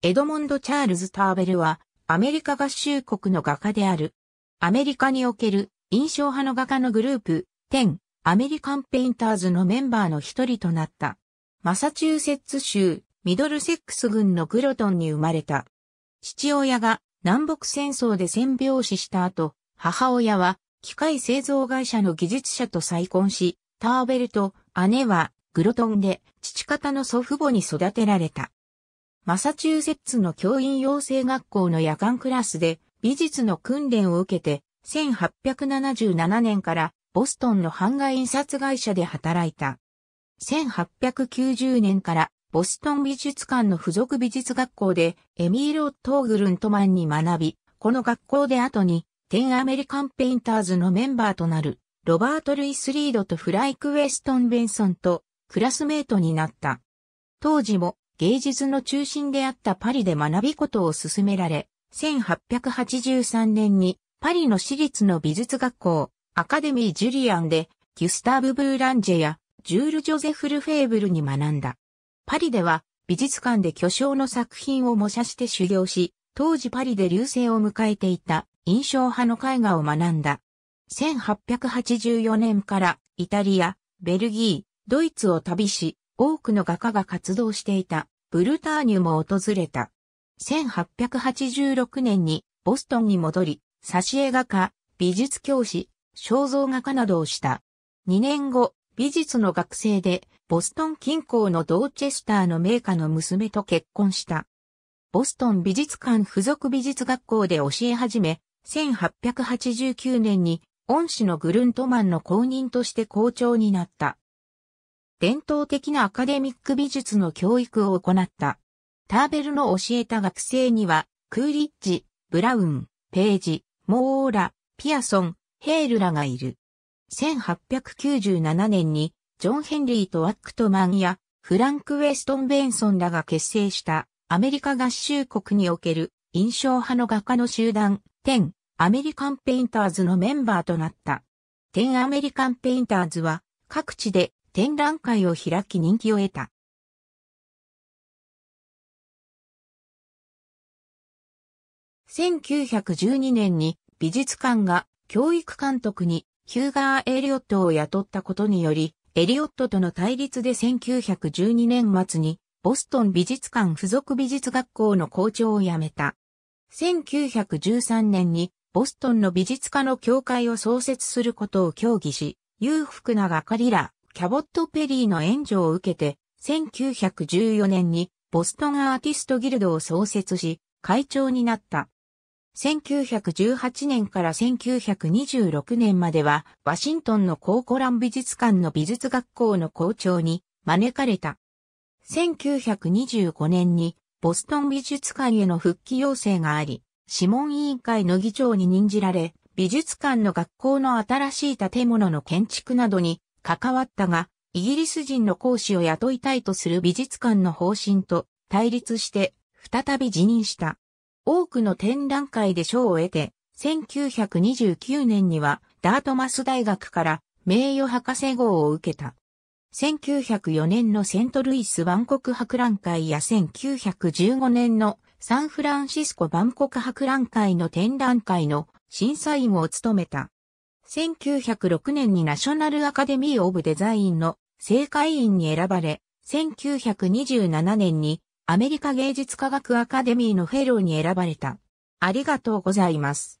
エドモンド・チャールズ・ターベルは、アメリカ合衆国の画家である。アメリカにおける印象派の画家のグループ、10、アメリカン・ペインターズのメンバーの一人となった。マサチューセッツ州、ミドルセックス郡のグロトンに生まれた。父親が南北戦争で戦病死した後、母親は機械製造会社の技術者と再婚し、ターベルと姉はグロトンで父方の祖父母に育てられた。マサチューセッツの教員養成学校の夜間クラスで美術の訓練を受けて、1877年からボストンの版画印刷会社で働いた。1890年からボストン美術館の付属美術学校でエミーロ・トーグルントマンに学び、この学校で後にテンアメリカンペインターズのメンバーとなるロバート・ルイス・リードとフライク・ウェストン・ベンソンとクラスメートになった。当時も芸術の中心であったパリで学び事を進められ、1883年にパリの私立の美術学校、アカデミー・ジュリアンで、ギュスターブ・ブーランジェやジュール・ジョゼフ・ルフェーブルに学んだ。パリでは美術館で巨匠の作品を模写して修行し、当時パリで流星を迎えていた印象派の絵画を学んだ。1884年からイタリア、ベルギー、ドイツを旅し、多くの画家が活動していたブルターニュも訪れた。1886年にボストンに戻り、挿絵画家、美術教師、肖像画家などをした。2年後、美術の学生で、ボストン近郊のドーチェスターの名家の娘と結婚した。ボストン美術館附属美術学校で教え始め、1889年に恩師のグルントマンの公認として校長になった。伝統的なアカデミック美術の教育を行った。ターベルの教えた学生には、クーリッジ、ブラウン、ページ、モーラ、ピアソン、ヘールらがいる。1897年に、ジョン・ヘンリーとワックトマンや、フランク・ウェストン・ベンソンらが結成したアメリカ合衆国における印象派の画家の集団、10アメリカン・ペインターズのメンバーとなった。10アメリカン・ペインターズは各地で展覧会を開き人気を得た。1912年に美術館が教育監督にヒューガー・エリオットを雇ったことにより、エリオットとの対立で1912年末にボストン美術館附属美術学校の校長を辞めた。1913年にボストンの美術家の協会を創設することを協議し、裕福な画家リラ、キャボット・ペリーの援助を受けて、1914年にボストンアーティストギルドを創設し、会長になった。1918年から1926年までは、ワシントンのコーコラン美術館の美術学校の校長に招かれた。1925年にボストン美術館への復帰要請があり、諮問委員会の議長に任じられ、美術館の学校の新しい建物の建築などに関わったが、イギリス人の講師を雇いたいとする美術館の方針と対立して再び辞任した。多くの展覧会で賞を得て、1929年にはダートマス大学から名誉博士号を受けた。1904年のセントルイス万国博覧会や1915年のサンフランシスコ万国博覧会の展覧会の審査員を務めた。1906年にナショナルアカデミー・オブ・デザインの正会員に選ばれ、1927年にアメリカ芸術科学アカデミーのフェローに選ばれた。ありがとうございます。